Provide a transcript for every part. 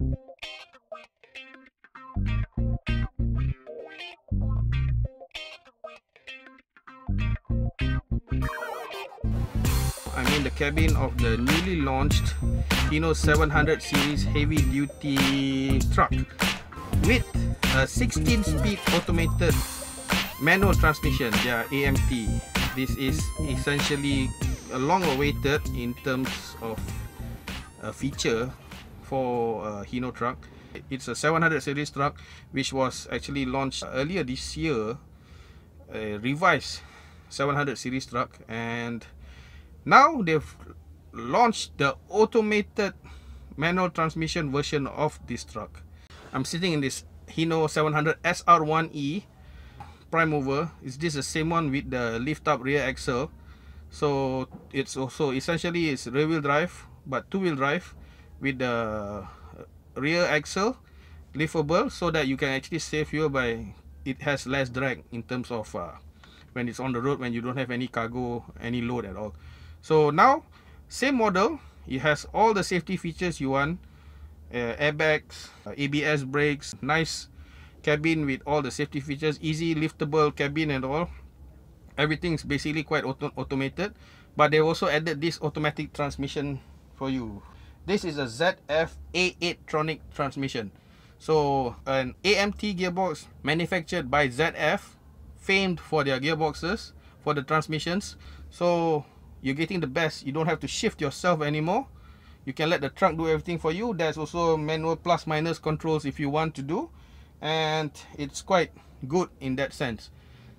I'm in the cabin of the newly launched Hino 700 series heavy duty truck with a 16 speed automated manual transmission, yeah, AMT. This is essentially a long awaited in terms of a feature for Hino truck. It's a 700 series truck which was actually launched earlier this year, a revised 700 series truck and now they've launched the automated manual transmission version of this truck. I'm sitting in this Hino 700 SR1E prime mover. Is this the same one with the lift up rear axle? So it's also essentially it's rear wheel drive but two wheel drive with the rear axle liftable so that you can actually save fuel by it has less drag in terms of uh, when it's on the road when you don't have any cargo any load at all. So now same model it has all the safety features you want. Uh, airbags uh, abs brakes nice cabin with all the safety features easy liftable cabin and all. Everything's basically quite auto automated but they also added this automatic transmission for you this is a zf AS Tronic transmission. So an amt gearbox manufactured by zf famed for their gearboxes for the transmissions. So you're getting the best. You don't have to shift yourself anymore. You can let the truck do everything for you. There's also manual plus minus controls if you want to do. And it's quite good in that sense.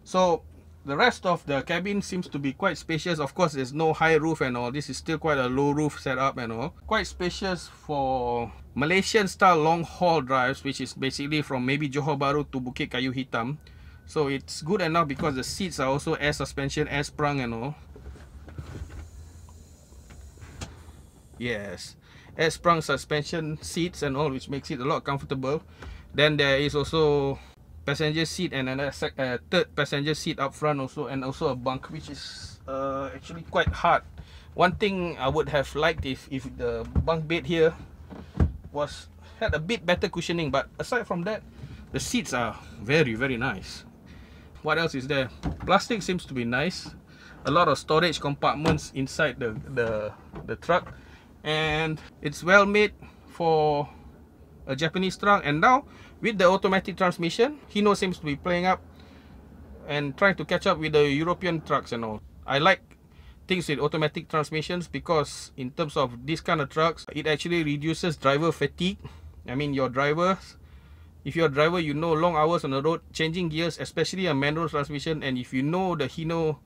So the rest of the cabin seems to be quite spacious. Of course there's no high roof and all. This is still quite a low roof setup and all. Quite spacious for Malaysian style long haul drives which is basically from maybe Johor Bahru to Bukit Kayu Hitam. So it's good enough because the seats are also air suspension air sprung and all. Yes. Air sprung suspension seats and all which makes it a lot comfortable. Then there is also passenger seat and another uh, third passenger seat up front also and also a bunk which is uh, actually quite hard. One thing I would have liked if, if the bunk bed here was had a bit better cushioning but aside from that the seats are very very nice. What else is there? Plastic seems to be nice. A lot of storage compartments inside the the, the truck. And it's well made for a Japanese truck and now with the automatic transmission Hino seems to be playing up and trying to catch up with the European trucks and all. I like things with automatic transmissions because in terms of this kind of trucks it actually reduces driver fatigue. I mean your drivers if you're a driver you know long hours on the road changing gears especially a manual transmission and if you know the Hino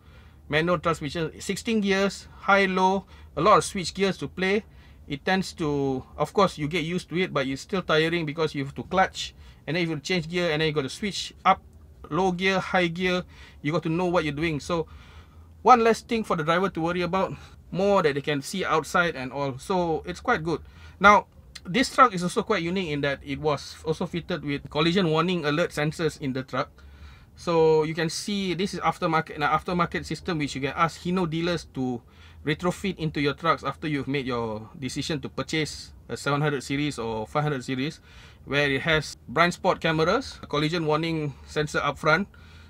manual transmission 16 gears high low a lot of switch gears to play it tends to of course you get used to it but it's still tiring because you have to clutch and then you have to change gear and then you got to switch up low gear high gear you got to know what you're doing. So one less thing for the driver to worry about more that they can see outside and all. So it's quite good. Now this truck is also quite unique in that it was also fitted with collision warning alert sensors in the truck. So you can see this is aftermarket an aftermarket system which you can ask Hino dealers to retrofit into your trucks after you've made your decision to purchase a 700 series or 500 series where it has blind spot cameras, collision warning sensor up front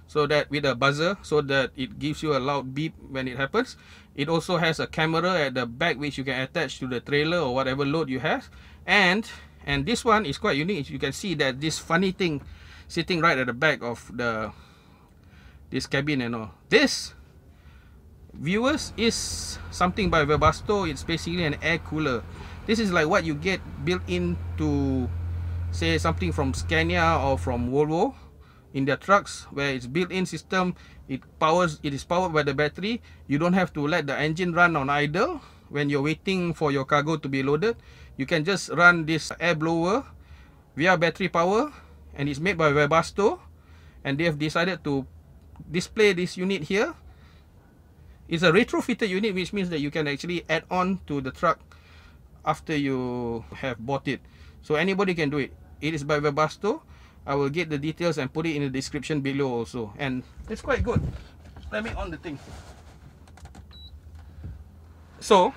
so that with a buzzer so that it gives you a loud beep when it happens. It also has a camera at the back which you can attach to the trailer or whatever load you have and and this one is quite unique. You can see that this funny thing sitting right at the back of the this cabin and all. This viewers is something by Webasto. It's basically an air cooler. This is like what you get built into say something from Scania or from Volvo in their trucks where it's built-in system. It powers it is powered by the battery. You don't have to let the engine run on idle. When you're waiting for your cargo to be loaded you can just run this air blower via battery power and it's made by Webasto. And they have decided to display this unit here it's a retrofitted unit which means that you can actually add on to the truck after you have bought it. So anybody can do it. It is by Webasto. I will get the details and put it in the description below also. And it's quite good. Let me on the thing. So,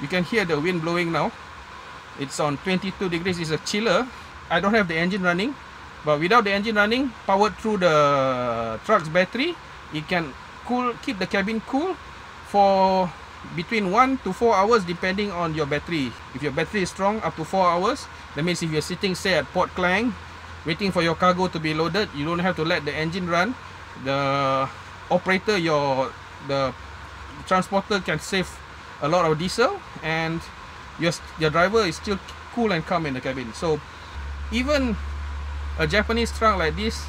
you can hear the wind blowing now. It's on 22 degrees. It's a chiller. I don't have the engine running, but without the engine running, powered through the truck's battery, it can cool keep the cabin cool for between 1 to 4 hours depending on your battery. If your battery is strong, up to 4 hours. That means if you're sitting say at Port Klang, waiting for your cargo to be loaded, you don't have to let the engine run. The operator, your the transporter can save a lot of diesel and your, your driver is still cool and calm in the cabin. So even a Japanese truck like this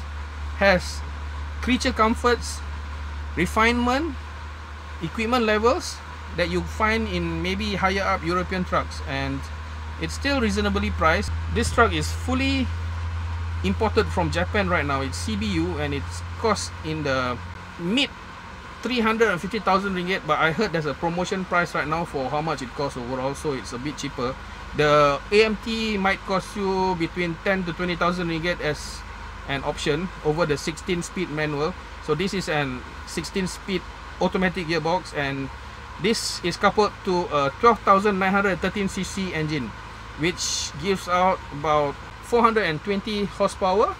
has creature comforts, refinement, equipment levels that you find in maybe higher up European trucks and it's still reasonably priced. This truck is fully imported from Japan right now. It's CBU and it's cost in the mid 350,000 ringgit but I heard there's a promotion price right now for how much it costs overall so it's a bit cheaper. The AMT might cost you between 10 to 20,000 ringgit as an option over the 16 speed manual. So this is an 16 speed automatic gearbox and this is coupled to a 12,913cc engine which gives out about 420 horsepower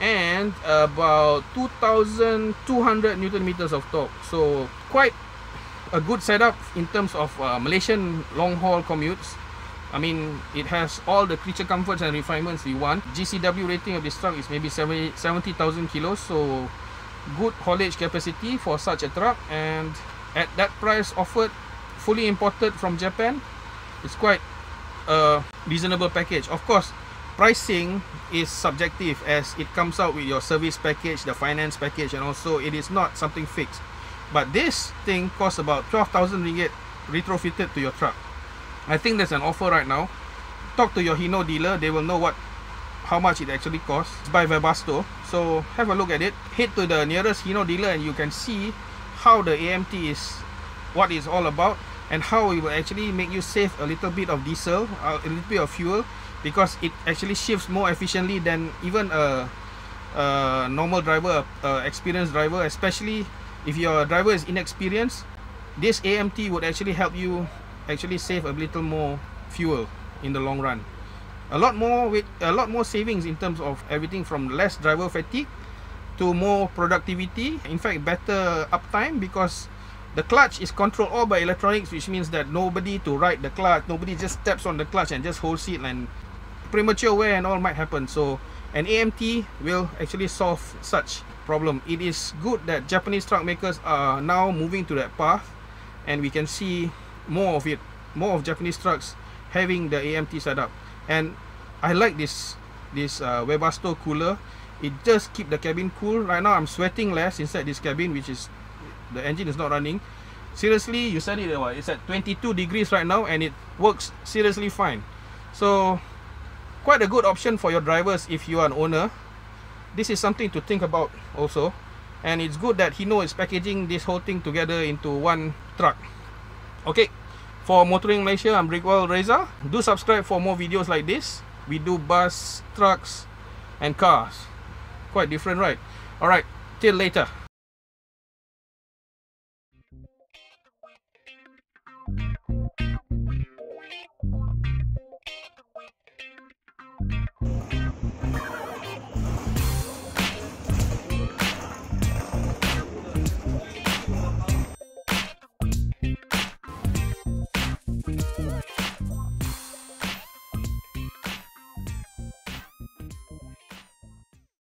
and about 2,200 newton meters of torque. So quite a good setup in terms of uh, Malaysian long haul commutes. I mean, it has all the creature comforts and refinements we want. GCW rating of this truck is maybe 70,000 kilos, so good haulage capacity for such a truck. And at that price offered, fully imported from Japan, it's quite a reasonable package. Of course, pricing is subjective as it comes out with your service package, the finance package, and also it is not something fixed. But this thing costs about 12,000 ringgit retrofitted to your truck. I think there's an offer right now. Talk to your Hino dealer, they will know what how much it actually costs. It's by Webasto. So have a look at it. Head to the nearest Hino dealer and you can see how the AMT is what it's all about and how it will actually make you save a little bit of diesel, uh, a little bit of fuel because it actually shifts more efficiently than even a, a normal driver, a experienced driver, especially if your driver is inexperienced. This AMT would actually help you actually save a little more fuel in the long run. A lot more with a lot more savings in terms of everything from less driver fatigue to more productivity. In fact, better uptime because the clutch is controlled all by electronics, which means that nobody to ride the clutch, nobody just steps on the clutch and just holds it and premature wear and all might happen so an AMT will actually solve such problem it is good that Japanese truck makers are now moving to that path and we can see more of it more of Japanese trucks having the AMT setup. And I like this this uh, Webasto cooler. It just keep the cabin cool. Right now I'm sweating less inside this cabin which is the engine is not running. Seriously you said it it's at 22 degrees right now and it works seriously fine. So quite a good option for your drivers if you are an owner. This is something to think about also. And it's good that Hino is packaging this whole thing together into one truck okay. For motoring Malaysia I'm Brickwell Reza. Do subscribe for more videos like this. We do bus trucks and cars. Quite different right? Alright till later